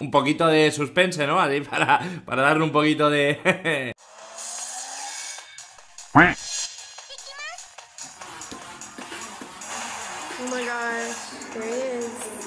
Un poquito de suspense, ¿no? Así para, para darle un poquito de... Oh my gosh, there he is.